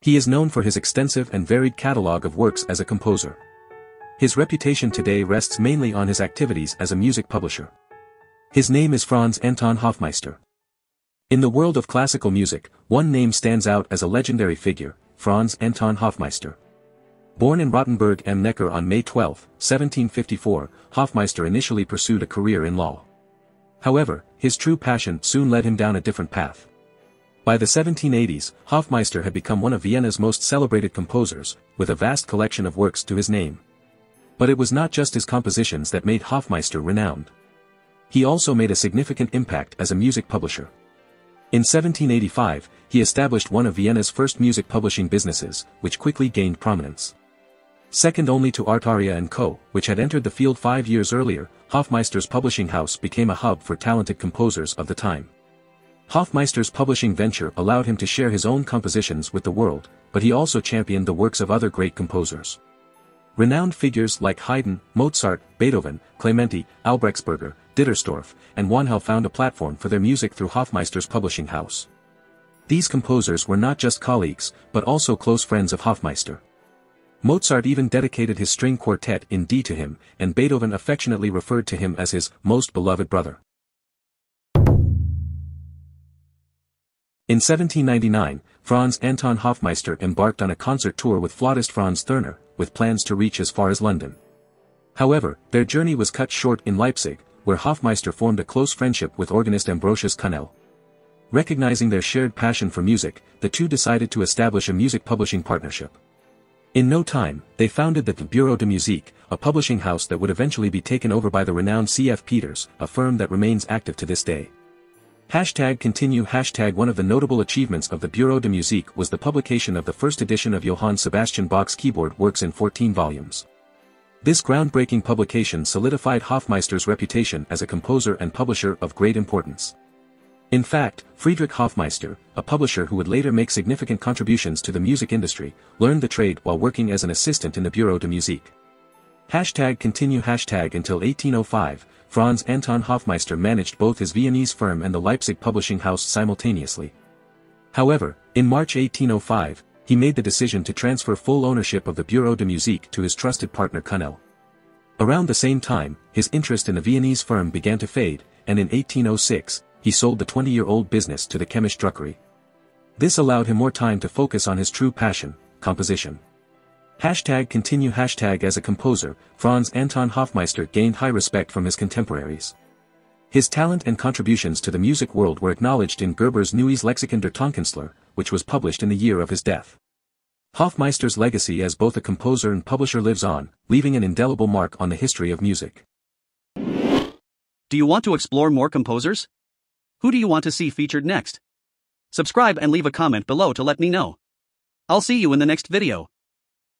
He is known for his extensive and varied catalogue of works as a composer. His reputation today rests mainly on his activities as a music publisher. His name is Franz Anton Hoffmeister. In the world of classical music, one name stands out as a legendary figure, Franz Anton Hoffmeister. Born in Rottenburg am Neckar on May 12, 1754, Hoffmeister initially pursued a career in law. However, his true passion soon led him down a different path. By the 1780s, Hoffmeister had become one of Vienna's most celebrated composers, with a vast collection of works to his name. But it was not just his compositions that made Hoffmeister renowned. He also made a significant impact as a music publisher. In 1785, he established one of Vienna's first music publishing businesses, which quickly gained prominence. Second only to Artaria & Co., which had entered the field five years earlier, Hoffmeister's publishing house became a hub for talented composers of the time. Hoffmeister's publishing venture allowed him to share his own compositions with the world, but he also championed the works of other great composers. Renowned figures like Haydn, Mozart, Beethoven, Clementi, Albrechtsberger, Dittersdorf, and Wanhal found a platform for their music through Hoffmeister's publishing house. These composers were not just colleagues, but also close friends of Hoffmeister. Mozart even dedicated his string quartet in D to him, and Beethoven affectionately referred to him as his most beloved brother. In 1799, Franz Anton Hoffmeister embarked on a concert tour with flautist Franz Thurner, with plans to reach as far as London. However, their journey was cut short in Leipzig, where Hoffmeister formed a close friendship with organist Ambrosius Kuhnel. Recognizing their shared passion for music, the two decided to establish a music publishing partnership. In no time, they founded the Bureau de Musique, a publishing house that would eventually be taken over by the renowned C.F. Peters, a firm that remains active to this day. Hashtag continue Hashtag One of the notable achievements of the Bureau de Musique was the publication of the first edition of Johann Sebastian Bach's keyboard works in 14 volumes. This groundbreaking publication solidified Hoffmeister's reputation as a composer and publisher of great importance. In fact, Friedrich Hofmeister, a publisher who would later make significant contributions to the music industry, learned the trade while working as an assistant in the Bureau de Musique. Hashtag continue hashtag until 1805, Franz Anton Hoffmeister managed both his Viennese firm and the Leipzig publishing house simultaneously. However, in March 1805, he made the decision to transfer full ownership of the Bureau de Musique to his trusted partner Kuhnel. Around the same time, his interest in the Viennese firm began to fade, and in 1806, he sold the 20-year-old business to the chemist Druckery. This allowed him more time to focus on his true passion, composition. Hashtag continue hashtag as a composer, Franz Anton Hoffmeister gained high respect from his contemporaries. His talent and contributions to the music world were acknowledged in Gerber's Neues Lexikon der Tonkünstler, which was published in the year of his death. Hoffmeister's legacy as both a composer and publisher lives on, leaving an indelible mark on the history of music. Do you want to explore more composers? Who do you want to see featured next? Subscribe and leave a comment below to let me know. I'll see you in the next video.